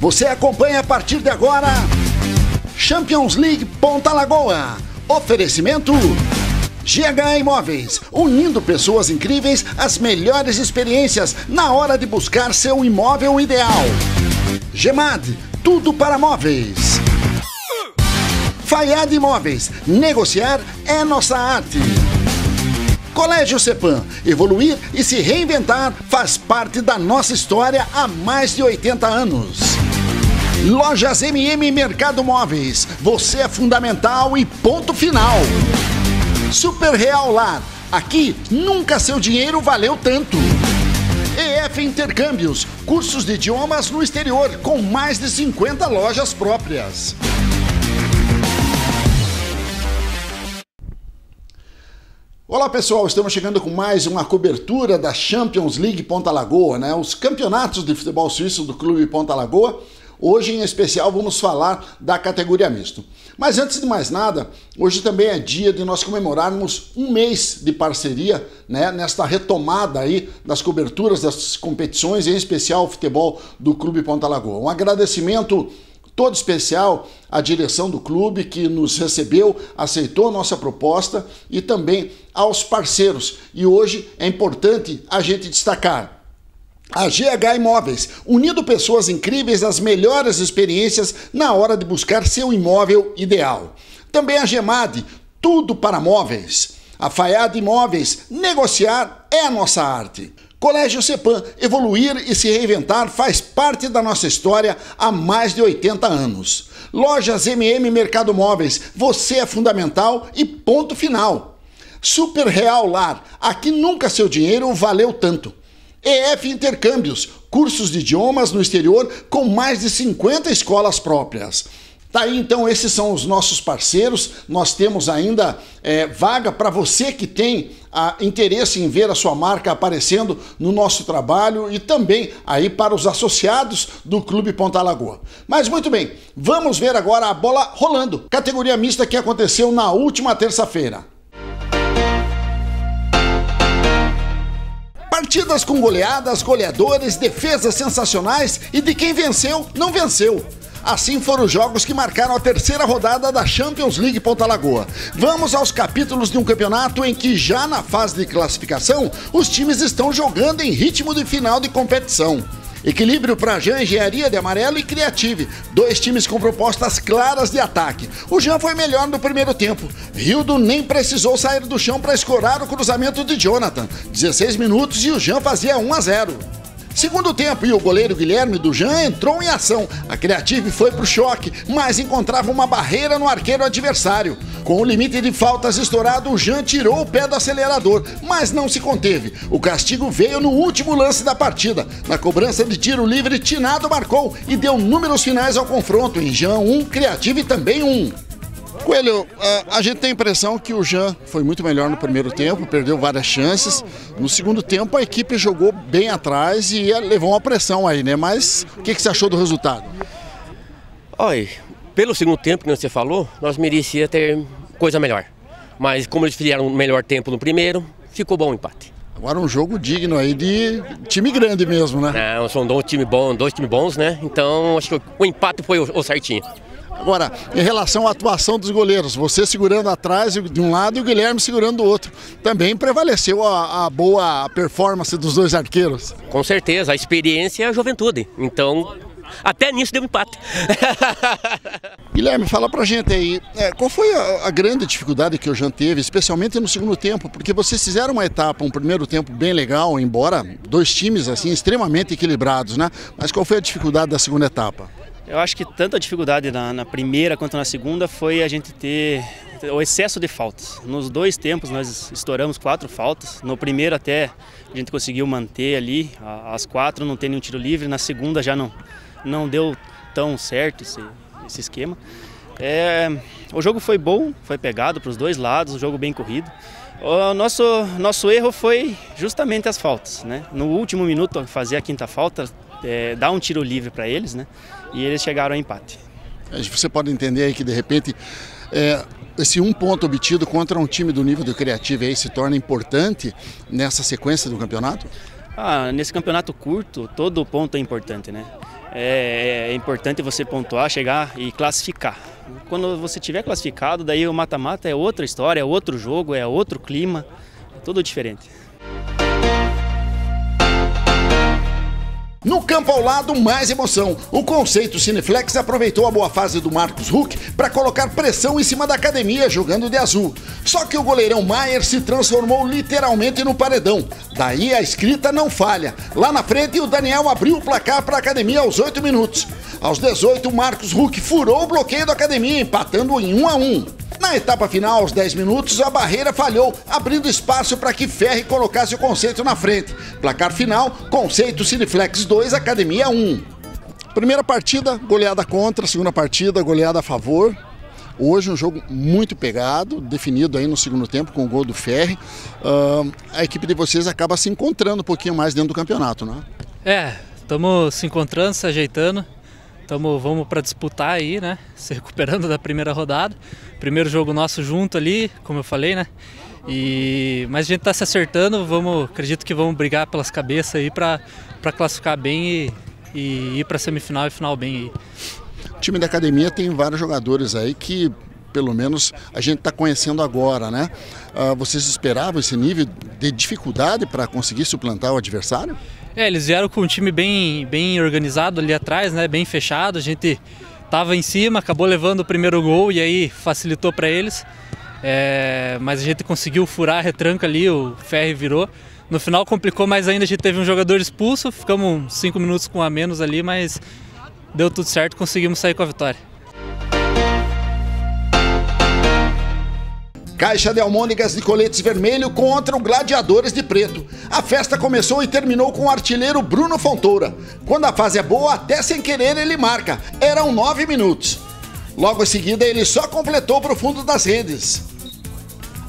Você acompanha a partir de agora Champions League Ponta Lagoa. Oferecimento GH Imóveis, unindo pessoas incríveis às melhores experiências na hora de buscar seu imóvel ideal. Gemad, tudo para móveis. Faiad Imóveis, negociar é nossa arte. Colégio Cepan, evoluir e se reinventar faz parte da nossa história há mais de 80 anos. Lojas MM Mercado Móveis, você é fundamental e ponto final. Super Real Lar, aqui nunca seu dinheiro valeu tanto. EF Intercâmbios, cursos de idiomas no exterior com mais de 50 lojas próprias. Olá pessoal, estamos chegando com mais uma cobertura da Champions League Ponta Lagoa, né? Os campeonatos de futebol suíço do Clube Ponta Lagoa. Hoje, em especial, vamos falar da categoria misto. Mas antes de mais nada, hoje também é dia de nós comemorarmos um mês de parceria, né? Nesta retomada aí das coberturas das competições, em especial o futebol do Clube Ponta Lagoa. Um agradecimento todo especial à direção do clube que nos recebeu, aceitou a nossa proposta e também aos parceiros. E hoje é importante a gente destacar a GH Imóveis, unindo pessoas incríveis às melhores experiências na hora de buscar seu imóvel ideal. Também a Gemad, tudo para móveis. A Faiada Imóveis, negociar é a nossa arte. Colégio Cepan, evoluir e se reinventar faz parte da nossa história há mais de 80 anos. Lojas MM Mercado Móveis, você é fundamental e ponto final. Super Real Lar, aqui nunca seu dinheiro valeu tanto. EF Intercâmbios, cursos de idiomas no exterior com mais de 50 escolas próprias. Tá aí então, esses são os nossos parceiros. Nós temos ainda é, vaga para você que tem a, interesse em ver a sua marca aparecendo no nosso trabalho e também aí para os associados do Clube Ponta Lagoa. Mas muito bem, vamos ver agora a bola rolando. Categoria mista que aconteceu na última terça-feira. Partidas com goleadas, goleadores, defesas sensacionais e de quem venceu, não venceu. Assim foram os jogos que marcaram a terceira rodada da Champions League Ponta Lagoa. Vamos aos capítulos de um campeonato em que, já na fase de classificação, os times estão jogando em ritmo de final de competição. Equilíbrio para Jean Engenharia de Amarelo e Criative, dois times com propostas claras de ataque. O Jean foi melhor no primeiro tempo. Rildo nem precisou sair do chão para escorar o cruzamento de Jonathan. 16 minutos e o Jean fazia 1 a 0. Segundo tempo, e o goleiro Guilherme Dujan entrou em ação. A Creative foi pro choque, mas encontrava uma barreira no arqueiro adversário. Com o limite de faltas estourado, o Jean tirou o pé do acelerador, mas não se conteve. O castigo veio no último lance da partida. Na cobrança de tiro livre, Tinado marcou e deu números finais ao confronto. Em Jean 1, Creative também 1. Coelho, a gente tem a impressão que o Jean foi muito melhor no primeiro tempo, perdeu várias chances. No segundo tempo, a equipe jogou bem atrás e levou uma pressão aí, né? Mas o que, você achou do resultado? Olha, pelo segundo tempo que você falou, nós merecia ter coisa melhor. Mas como eles fizeram um melhor tempo no primeiro, ficou bom o empate. Agora um jogo digno aí de time grande mesmo, né? Não, são dois times bons, dois times bons, né? Então acho que o empate foi o certinho. Agora, em relação à atuação dos goleiros, você segurando atrás de um lado e o Guilherme segurando do outro. Também prevaleceu a, a boa performance dos dois arqueiros. Com certeza, a experiência e a juventude. Então, até nisso deu empate. Guilherme, fala pra gente aí, é, qual foi a, a, grande dificuldade que o Jean teve, especialmente no segundo tempo? Porque vocês fizeram uma etapa, um primeiro tempo bem legal, embora dois times assim extremamente equilibrados, né? Mas qual foi a dificuldade da segunda etapa? Eu acho que tanto a dificuldade na, na, primeira quanto na segunda foi a gente ter o excesso de faltas. Nos dois tempos nós estouramos quatro faltas. No primeiro até a gente conseguiu manter ali as quatro, não tem nenhum tiro livre. Na segunda já não, não deu tão certo esse, esse esquema. É, o jogo foi bom, foi pegado para os dois lados, o jogo bem corrido. O nosso, nosso erro foi justamente as faltas. Né? No último minuto, fazer a quinta falta, é, dar um tiro livre para eles, né? E eles chegaram ao empate. Você pode entender aí que de repente é, esse um ponto obtido contra um time do nível do Criativo aí se torna importante nessa sequência do campeonato? Ah, nesse campeonato curto, todo ponto é importante, né? É, é importante você pontuar, chegar e classificar. Quando você tiver classificado, daí o mata-mata é outra história, é outro jogo, é outro clima, é tudo diferente. No campo ao lado, mais emoção. O conceito Cineflex aproveitou a boa fase do Marcos Huck para colocar pressão em cima da academia jogando de azul. Só que o goleirão Maier se transformou literalmente no paredão. Daí a escrita não falha. Lá na frente, o Daniel abriu o placar para a academia aos 8 minutos. Aos 18, o Marcos Huck furou o bloqueio da academia, empatando em 1 a 1. Na etapa final, aos 10 minutos, a barreira falhou, abrindo espaço para que Ferri colocasse o conceito na frente. Placar final: Conceito Cineflex 2, Academia 1. Primeira partida, goleada contra, segunda partida, goleada a favor. Hoje um jogo muito pegado, definido aí no segundo tempo com o gol do Ferri. Uh, a equipe de vocês acaba se encontrando um pouquinho mais dentro do campeonato, né? É, estamos se encontrando, se ajeitando. Tamo, vamos para disputar aí, né? Se recuperando da primeira rodada. Primeiro jogo nosso junto ali, como eu falei, né? E, mas a gente está se acertando, vamos, acredito que vamos brigar pelas cabeças aí para classificar bem e, e ir para semifinal e final bem. O time da academia tem vários jogadores aí que pelo menos a gente está conhecendo agora, né? Uh, vocês esperavam esse nível de dificuldade para conseguir suplantar o adversário? É, eles vieram com um time bem, bem organizado ali atrás, né? Bem fechado. A gente estava em cima, acabou levando o primeiro gol e aí facilitou para eles. É, mas a gente conseguiu furar a retranca ali, o Ferri virou. No final complicou mais ainda, a gente teve um jogador expulso, ficamos cinco minutos com a menos ali, mas deu tudo certo, conseguimos sair com a vitória. Caixa de almôndegas de coletes vermelho contra o Gladiadores de Preto. A festa começou e terminou com o artilheiro Bruno Fontoura. Quando a fase é boa, até sem querer ele marca. Eram nove minutos. Logo em seguida, ele só completou para o fundo das redes.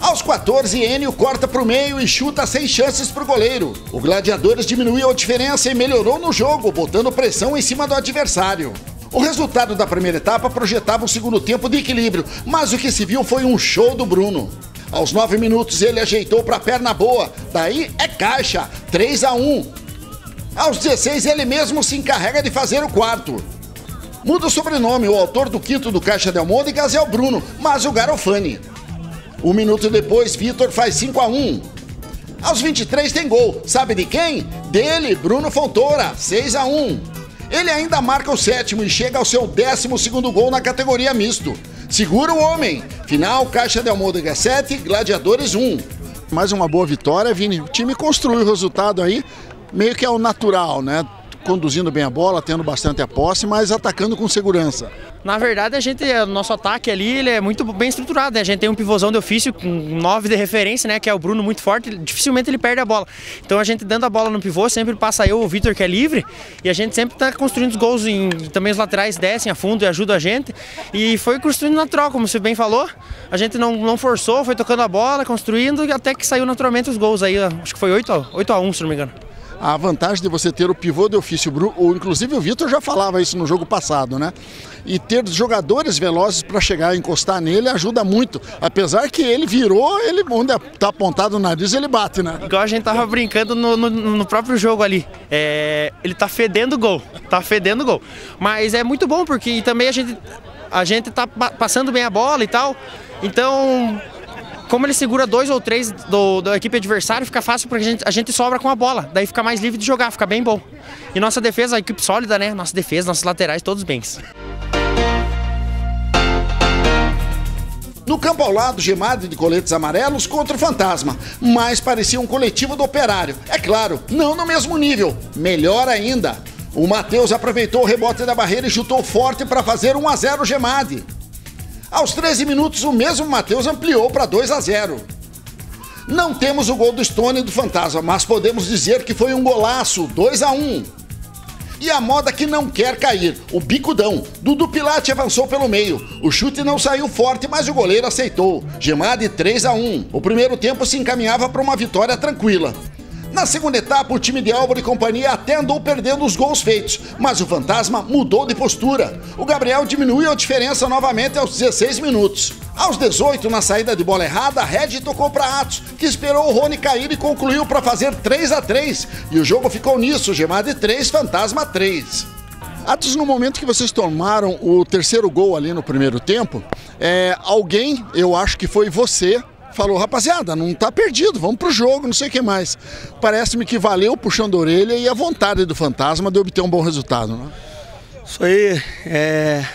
Aos 14, Enio corta para o meio e chuta sem chances para o goleiro. O Gladiadores diminuiu a diferença e melhorou no jogo, botando pressão em cima do adversário. O resultado da primeira etapa projetava um segundo tempo de equilíbrio, mas o que se viu foi um show do Bruno. Aos 9 minutos ele ajeitou para perna boa, daí é caixa, 3 a 1. Aos 16 ele mesmo se encarrega de fazer o quarto. Muda o sobrenome, o autor do quinto do Caixa de Almôndegas é o Bruno, mas o Garofani. Um minuto depois, Vitor faz 5 a 1. Aos 23 tem gol, sabe de quem? Dele, Bruno Fontoura, 6 a 1. Ele ainda marca o sétimo e chega ao seu décimo segundo gol na categoria misto. Segura o homem. Final, Caixa de Almôndega 7, Gladiadores 1. Mais uma boa vitória, Vini. O time construiu o resultado aí, meio que é o natural, né? Conduzindo bem a bola, tendo bastante a posse, mas atacando com segurança. Na verdade, a gente, o nosso ataque ali, ele é muito bem estruturado, né? A gente tem um pivôzão de ofício com nove de referência, né? Que é o Bruno muito forte, dificilmente ele perde a bola. Então a gente dando a bola no pivô, sempre passa eu, o Vitor, que é livre, e a gente sempre está construindo os gols, em, também os laterais descem a fundo e ajudam a gente. E foi construindo natural, como você bem falou. A gente não, não forçou, foi tocando a bola, construindo, até que saiu naturalmente os gols aí. Acho que foi 8 a, 8 a 1, se não me engano a vantagem de você ter o pivô de ofício, ou inclusive o Vitor já falava isso no jogo passado, né? E ter jogadores velozes para chegar e encostar nele ajuda muito. Apesar que ele virou, ele onde está apontado o nariz, ele bate, né? Igual a gente tava brincando no, no, no próprio jogo ali. É, ele tá fedendo gol, tá fedendo gol. Mas é muito bom porque também a gente a gente tá passando bem a bola e tal. Então, como ele segura dois ou três do, da equipe adversária, fica fácil porque a gente, a gente sobra com a bola. Daí fica mais livre de jogar, fica bem bom. E nossa defesa, a equipe sólida, né? Nossa defesa, nossos laterais, todos bens. No campo ao lado, gemado de coletes amarelos contra o Fantasma, mas parecia um coletivo do operário. É claro, não no mesmo nível, melhor ainda. O Matheus aproveitou o rebote da barreira e chutou forte para fazer 1 a 0 Gemade. Aos 13 minutos, o mesmo Matheus ampliou para 2 a 0. Não temos o gol do Stone do Fantasma, mas podemos dizer que foi um golaço, 2 a 1. E a moda que não quer cair, o bicudão. Dudu Pilate avançou pelo meio. O chute não saiu forte, mas o goleiro aceitou. Gemade 3 a 1. O primeiro tempo se encaminhava para uma vitória tranquila. Na segunda etapa, o time de Álvaro e companhia até andou perdendo os gols feitos, mas o Fantasma mudou de postura. O Gabriel diminuiu a diferença novamente aos 16 minutos. Aos 18, na saída de bola errada, Red tocou para Atos, que esperou o Rony cair e concluiu para fazer 3 a 3 E o jogo ficou nisso, Gemade 3, Fantasma 3. Atos, no momento que vocês tomaram o terceiro gol ali no primeiro tempo, é, alguém, eu acho que foi você, falou, rapaziada, não tá perdido, vamos pro jogo, não sei o que mais. Parece-me que valeu o puxão da orelha e a vontade do fantasma de obter um bom resultado, né? Isso aí, é...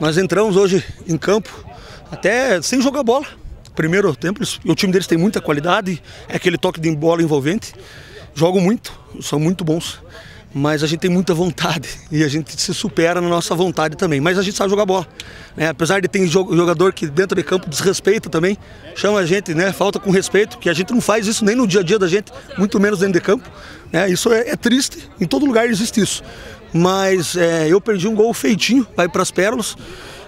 nós entramos hoje em campo até sem jogar bola. Primeiro tempo, o time deles tem muita qualidade, é aquele toque de bola envolvente. Jogam muito, são muito bons mas a gente tem muita vontade e a gente se supera na nossa vontade também. Mas a gente sabe jogar bola. Né? Apesar de ter jogador que dentro de campo desrespeita também, chama a gente, né? falta com respeito, que a gente não faz isso nem no dia a dia da gente, muito menos dentro de campo. Né? Isso é, é triste, em todo lugar existe isso. Mas é, eu perdi um gol feitinho, vai para as pérolas.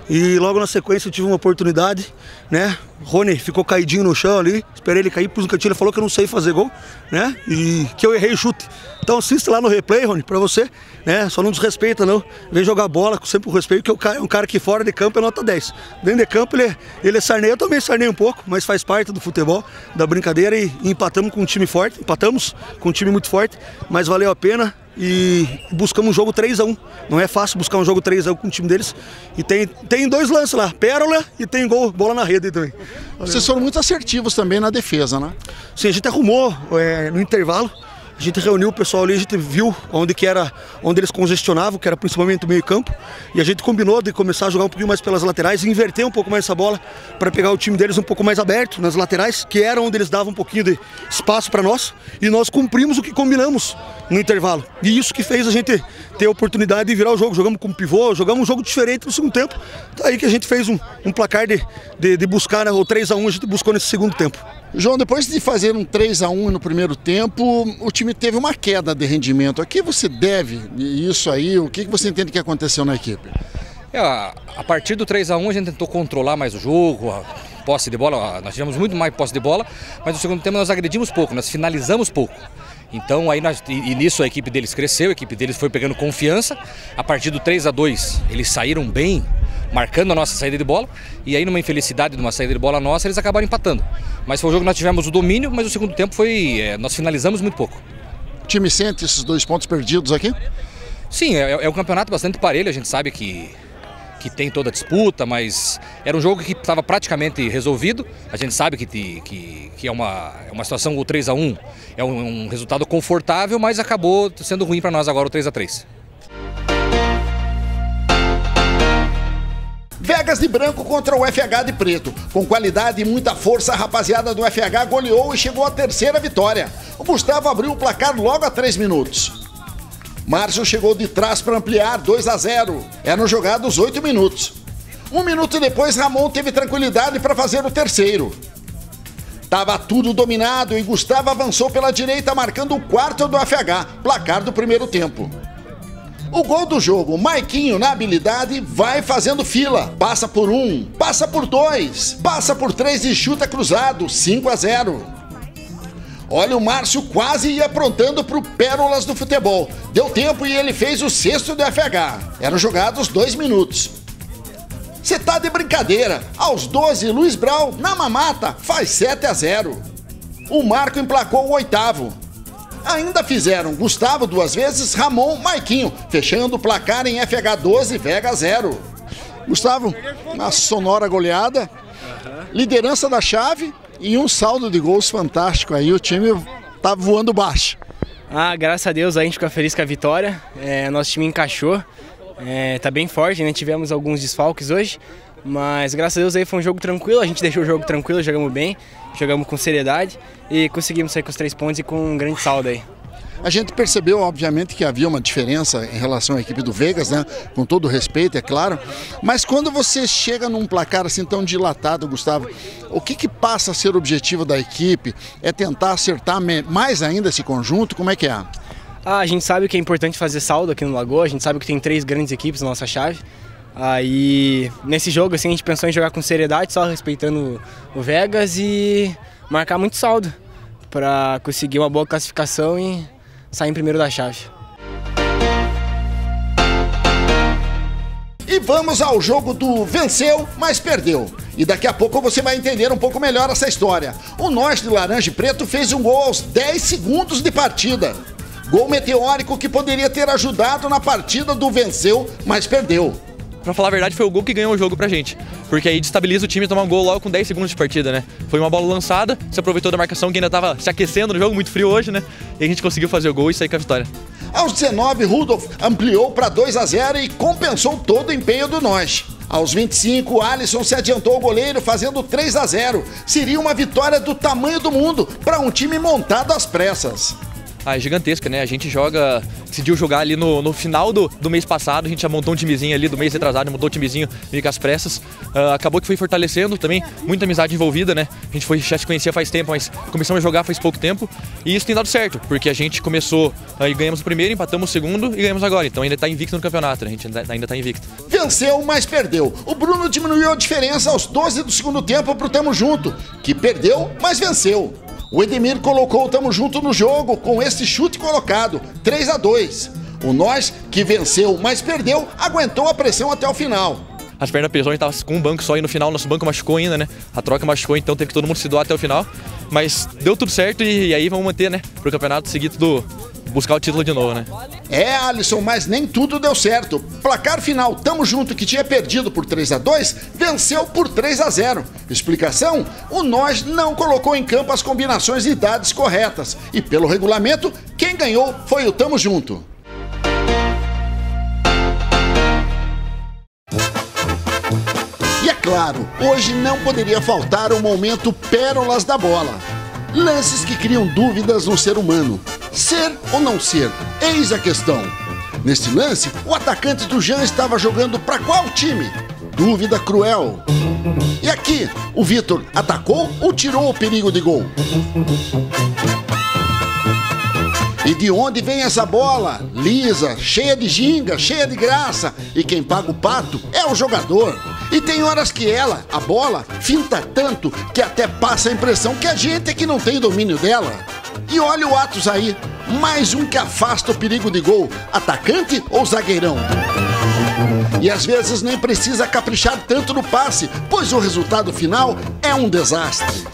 E logo na sequência eu tive uma oportunidade, né? Rony ficou caidinho no chão ali, esperei ele cair, pus um cantinho, ele falou que eu não sei fazer gol, né? E que eu errei o chute. Então assista lá no replay, Rony, pra você, né? Só não desrespeita, não. Vem jogar bola sempre com respeito, que é um cara que fora de campo é nota 10. Dentro de campo ele, é, ele é sarneio, eu também sarnei um pouco, mas faz parte do futebol, da brincadeira e, e empatamos com um time forte, empatamos com um time muito forte, mas valeu a pena e buscamos um jogo 3 a 1 Não é fácil buscar um jogo 3 a 1 com o time deles. E tem, tem dois lances lá, pérola e tem gol, bola na rede também. Vocês foram muito assertivos também na defesa, né? Sim, a gente arrumou é, no intervalo a gente reuniu o pessoal ali, a gente viu onde que era, onde eles congestionavam, que era principalmente o meio-campo, e a gente combinou de começar a jogar um pouquinho mais pelas laterais inverter um pouco mais essa bola para pegar o time deles um pouco mais aberto nas laterais, que era onde eles davam um pouquinho de espaço para nós, e nós cumprimos o que combinamos no intervalo. E isso que fez a gente ter a oportunidade de virar o jogo. Jogamos com pivô, jogamos um jogo diferente no segundo tempo. Daí que a gente fez um, um placar de, de, de buscar, né, o 3 a 1 a gente buscou nesse segundo tempo. João, depois de fazer um 3 a 1 no primeiro tempo, o time teve uma queda de rendimento. A que você deve isso aí? O que você entende que aconteceu na equipe? É, a partir do 3 a 1 a gente tentou controlar mais o jogo, a posse de bola, nós tivemos muito mais posse de bola, mas no segundo tempo nós agredimos pouco, nós finalizamos pouco. Então aí nós, e, nisso a equipe deles cresceu, a equipe deles foi pegando confiança. A partir do 3 a 2 eles saíram bem, marcando a nossa saída de bola. E aí numa infelicidade de uma saída de bola nossa, eles acabaram empatando. Mas foi um jogo que nós tivemos o domínio, mas o segundo tempo foi. É, nós finalizamos muito pouco. O time sente esses dois pontos perdidos aqui? Sim, é, é um campeonato bastante parelho, a gente sabe que que tem toda a disputa, mas era um jogo que estava praticamente resolvido. A gente sabe que, que, que é, uma, é uma situação, o 3 a 1 é um, um resultado confortável, mas acabou sendo ruim para nós agora o 3 a 3 Vegas de branco contra o FH de preto. Com qualidade e muita força, a rapaziada do FH goleou e chegou à terceira vitória. O Gustavo abriu o placar logo a 3 minutos. Márcio chegou de trás para ampliar 2 a 0. Eram jogados 8 minutos. Um minuto depois, Ramon teve tranquilidade para fazer o terceiro. Tava tudo dominado e Gustavo avançou pela direita, marcando o quarto do FH, placar do primeiro tempo. O gol do jogo, Maiquinho na habilidade, vai fazendo fila. Passa por um, passa por dois, passa por três e chuta cruzado, 5 a 0. Olha, o Márcio quase ia aprontando pro Pérolas do Futebol. Deu tempo e ele fez o sexto do FH. Eram jogados dois minutos. Você tá de brincadeira. Aos 12, Luiz Brau, na mamata, faz 7 a 0. O Marco emplacou o oitavo. Ainda fizeram Gustavo duas vezes, Ramon, Maiquinho, fechando o placar em FH 12, Vega 0. Gustavo, uma sonora goleada, liderança da chave, e um saldo de gols fantástico aí, o time tá voando baixo. Ah, graças a Deus a gente fica feliz com a vitória. É, nosso time encaixou, é, tá bem forte, né? Tivemos alguns desfalques hoje, mas graças a Deus aí foi um jogo tranquilo, a gente deixou o jogo tranquilo, jogamos bem, jogamos com seriedade e conseguimos sair com os três pontos e com um grande saldo aí. A gente percebeu, obviamente, que havia uma diferença em relação à equipe do Vegas, né? Com todo respeito, é claro. Mas quando você chega num placar assim tão dilatado, Gustavo, o que, que passa a ser o objetivo da equipe? É tentar acertar mais ainda esse conjunto? Como é que é? Ah, a gente sabe que é importante fazer saldo aqui no Lagoa, a gente sabe que tem três grandes equipes na nossa chave. Aí, nesse jogo, assim, a gente pensou em jogar com seriedade, só respeitando o Vegas e marcar muito saldo para conseguir uma boa classificação e sair em primeiro da chave. E vamos ao jogo do venceu, mas perdeu. E daqui a pouco você vai entender um pouco melhor essa história. O Norte de Laranja e Preto fez um gol aos 10 segundos de partida. Gol meteórico que poderia ter ajudado na partida do venceu, mas perdeu. Pra falar a verdade, foi o gol que ganhou o jogo pra gente. Porque aí destabiliza o time e tomar um gol logo com 10 segundos de partida, né? Foi uma bola lançada, se aproveitou da marcação que ainda tava se aquecendo no jogo, muito frio hoje, né? E a gente conseguiu fazer o gol e sair com a vitória. Aos 19, Rudolf ampliou para 2 a 0 e compensou todo o empenho do nós. Aos 25, Alisson se adiantou ao goleiro fazendo 3 a 0. Seria uma vitória do tamanho do mundo para um time montado às pressas. Ah, é gigantesca, né? A gente joga, decidiu jogar ali no, no final do, do mês passado, a gente já montou um timezinho ali do mês retrasado, montou um timezinho meio com as pressas. Uh, acabou que foi fortalecendo também, muita amizade envolvida, né? A gente foi, já se conhecia faz tempo, mas começamos a jogar faz pouco tempo e isso tem dado certo, porque a gente começou uh, e ganhamos o primeiro, empatamos o segundo e ganhamos agora. Então ainda está invicto no campeonato, né? a gente ainda está invicto. Venceu, mas perdeu. O Bruno diminuiu a diferença aos 12 do segundo tempo pro Tamo Junto, que perdeu, mas venceu. O Edemir colocou Tamo Junto no jogo com esse chute colocado, 3 a 2. O Nós, que venceu, mas perdeu, aguentou a pressão até o final. As pernas pesou, a gente tava com um banco só e no final nosso banco machucou ainda, né? A troca machucou, então teve que todo mundo se doar até o final. Mas deu tudo certo e, e aí vamos manter, né? Pro campeonato seguir tudo buscar o título de novo, né? É, Alisson, mas nem tudo deu certo. Placar final, tamo junto, que tinha perdido por 3 a 2 venceu por 3 a 0 Explicação? O Nós não colocou em campo as combinações de idades corretas. E pelo regulamento, quem ganhou foi o Tamo Junto. E é claro, hoje não poderia faltar o momento Pérolas da Bola. Lances que criam dúvidas no ser humano. Ser ou não ser? Eis a questão. Neste lance, o atacante do Jean estava jogando para qual time? Dúvida cruel. E aqui, o Vitor atacou ou tirou o perigo de gol? E de onde vem essa bola? Lisa, cheia de ginga, cheia de graça. E quem paga o pato é o jogador. E tem horas que ela, a bola, finta tanto que até passa a impressão que a gente é que não tem domínio dela. E olha o Atos aí, mais um que afasta o perigo de gol, atacante ou zagueirão? E às vezes nem precisa caprichar tanto no passe, pois o resultado final é um desastre.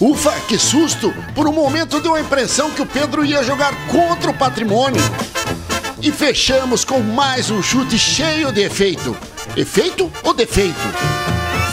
Ufa, que susto! Por um momento deu a impressão que o Pedro ia jogar contra o patrimônio. E fechamos com mais um chute cheio de efeito. Efeito ou defeito?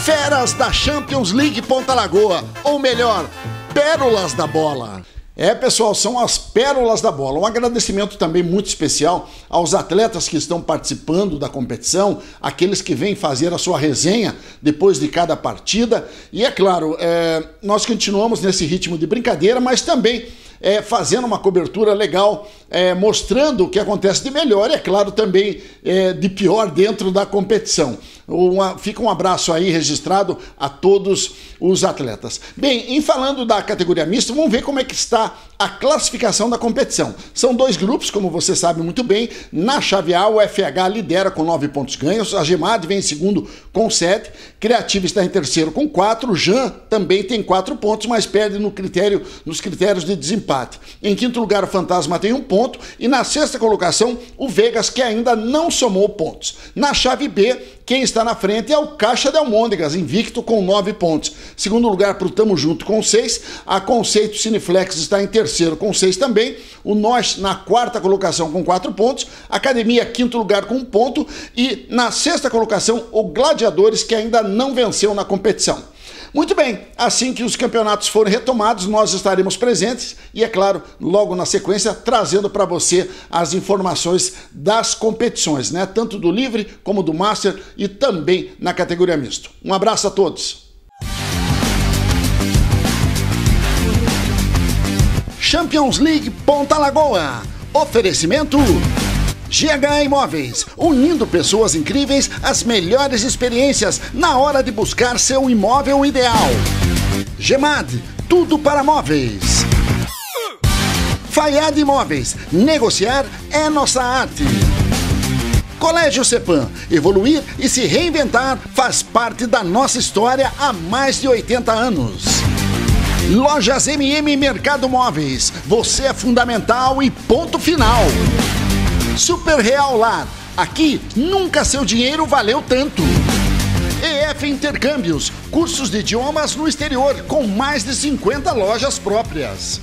Feras da Champions League Ponta Lagoa, ou melhor, pérolas da bola. É, pessoal, são as pérolas da bola. Um agradecimento também muito especial aos atletas que estão participando da competição, aqueles que vêm fazer a sua resenha depois de cada partida. E é claro, é, nós continuamos nesse ritmo de brincadeira, mas também é, fazendo uma cobertura legal, é, mostrando o que acontece de melhor e, é claro, também é, de pior dentro da competição. Uma, fica um abraço aí registrado a todos os atletas. Bem, em falando da categoria mista, vamos ver como é que está a classificação da competição. São dois grupos, como você sabe muito bem. Na chave A, o FH lidera com nove pontos ganhos, a Gemad vem em segundo com sete, Criativa está em terceiro com quatro, o Jan também tem quatro pontos, mas perde no critério, nos critérios de desempate. Em quinto lugar, o Fantasma tem um ponto e na sexta colocação, o Vegas, que ainda não somou pontos. Na chave B, quem está na frente é o Caixa de Almôndegas, invicto com nove pontos. Segundo lugar para o Tamo Junto com seis. A Conceito Cineflex está em terceiro com seis também. O Nós na quarta colocação com quatro pontos. Academia, quinto lugar com um ponto. E na sexta colocação, o Gladiadores, que ainda não venceu na competição. Muito bem, assim que os campeonatos forem retomados, nós estaremos presentes e, é claro, logo na sequência, trazendo para você as informações das competições, né? Tanto do livre como do master e também na categoria misto. Um abraço a todos. Champions League Ponta Lagoa. Oferecimento GH Imóveis, unindo pessoas incríveis às melhores experiências na hora de buscar seu imóvel ideal. Gemad, tudo para móveis. Faiad Imóveis, negociar é nossa arte. Colégio Cepan, evoluir e se reinventar faz parte da nossa história há mais de 80 anos. Lojas MM Mercado Móveis, você é fundamental e ponto final. Super Real Lar. Aqui nunca seu dinheiro valeu tanto. EF Intercâmbios, cursos de idiomas no exterior com mais de 50 lojas próprias.